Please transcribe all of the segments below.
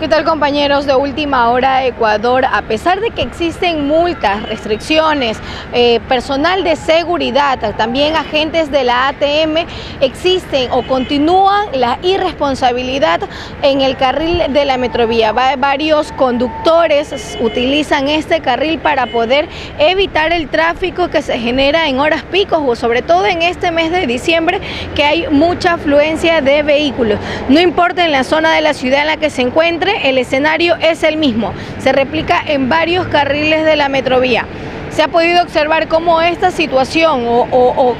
¿Qué tal compañeros de Última Hora Ecuador? A pesar de que existen multas, restricciones, eh, personal de seguridad, también agentes de la ATM, existen o continúan la irresponsabilidad en el carril de la metrovía. Varios conductores utilizan este carril para poder evitar el tráfico que se genera en horas picos o sobre todo en este mes de diciembre que hay mucha afluencia de vehículos. No importa en la zona de la ciudad en la que se el escenario es el mismo, se replica en varios carriles de la metrovía. Se ha podido observar cómo esta situación o,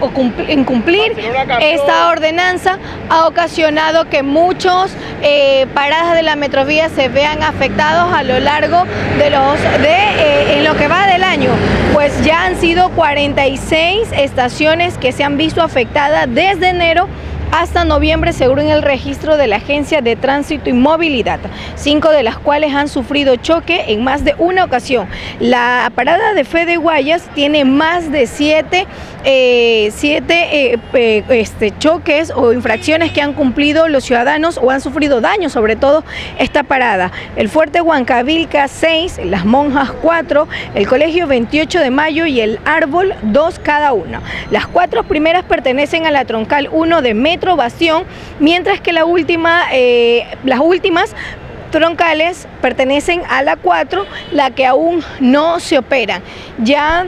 incumplir esta ordenanza ha ocasionado que muchos eh, paradas de la metrovía se vean afectados a lo largo de los de eh, en lo que va del año. Pues ya han sido 46 estaciones que se han visto afectadas desde enero hasta noviembre según el registro de la Agencia de Tránsito y Movilidad, cinco de las cuales han sufrido choque en más de una ocasión. La parada de Fe de Guayas tiene más de siete, eh, siete eh, este, choques o infracciones que han cumplido los ciudadanos o han sufrido daño sobre todo esta parada. El Fuerte Huancavilca 6, Las Monjas 4, el Colegio 28 de Mayo y el Árbol 2 cada uno. Las cuatro primeras pertenecen a la troncal 1 de Metro mientras que la última, eh, las últimas troncales pertenecen a la 4, la que aún no se operan. Ya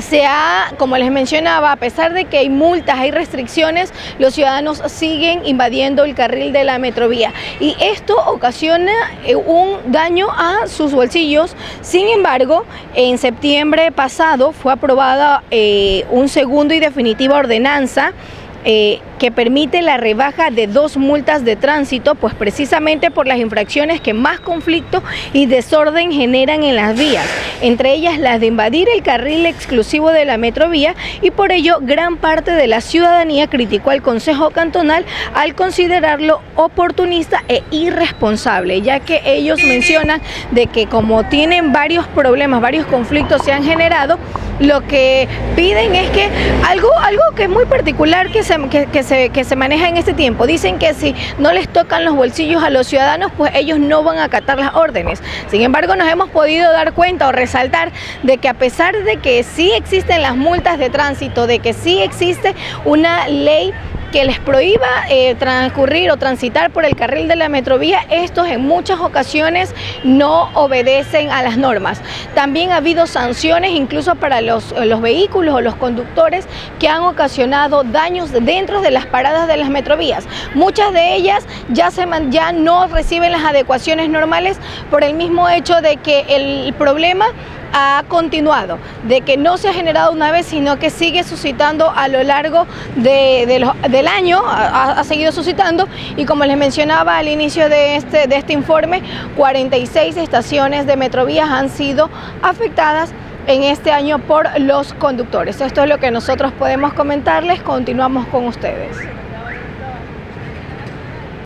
se ha, como les mencionaba, a pesar de que hay multas, hay restricciones, los ciudadanos siguen invadiendo el carril de la metrovía y esto ocasiona eh, un daño a sus bolsillos. Sin embargo, en septiembre pasado fue aprobada eh, un segundo y definitiva ordenanza eh, que permite la rebaja de dos multas de tránsito, pues precisamente por las infracciones que más conflicto y desorden generan en las vías, entre ellas las de invadir el carril exclusivo de la metrovía y por ello gran parte de la ciudadanía criticó al Consejo Cantonal al considerarlo oportunista e irresponsable, ya que ellos mencionan de que como tienen varios problemas, varios conflictos se han generado, lo que piden es que algo, algo que es muy particular que se, que, se, que se maneja en este tiempo, dicen que si no les tocan los bolsillos a los ciudadanos, pues ellos no van a acatar las órdenes. Sin embargo, nos hemos podido dar cuenta o resaltar de que a pesar de que sí existen las multas de tránsito, de que sí existe una ley que les prohíba eh, transcurrir o transitar por el carril de la metrovía, estos en muchas ocasiones no obedecen a las normas. También ha habido sanciones incluso para los, los vehículos o los conductores que han ocasionado daños dentro de las paradas de las metrovías. Muchas de ellas ya, se, ya no reciben las adecuaciones normales por el mismo hecho de que el problema ha continuado, de que no se ha generado una vez, sino que sigue suscitando a lo largo del año, ha, seguido suscitando y como les mencionaba al inicio de este, de este informe, 46 estaciones de Metrovías han sido afectadas en este año por los conductores. Esto es lo que nosotros podemos comentarles, continuamos con ustedes.